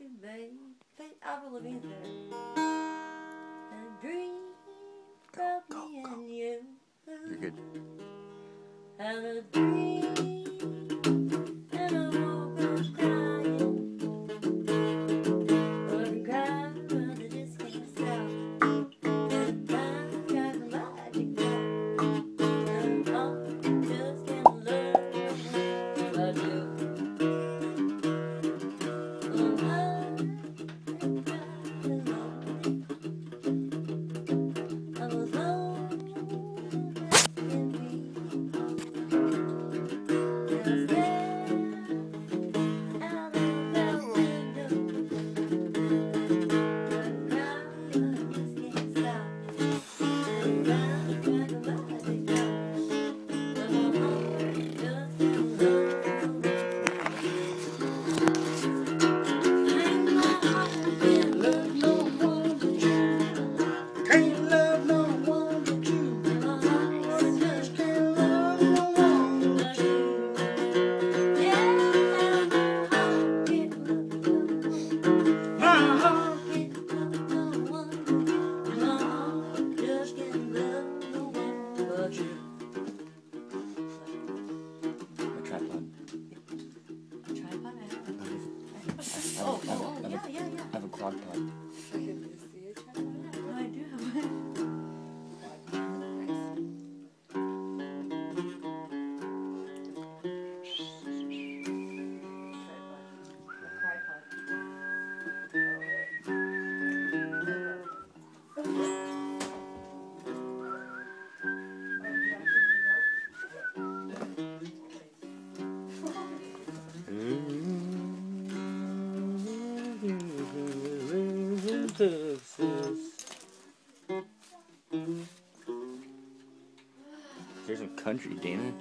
you, babe. Faith Avril. And a dream about go, me go. and you. You're good. And a dream. Yeah. I do have one. Here's some country, damn.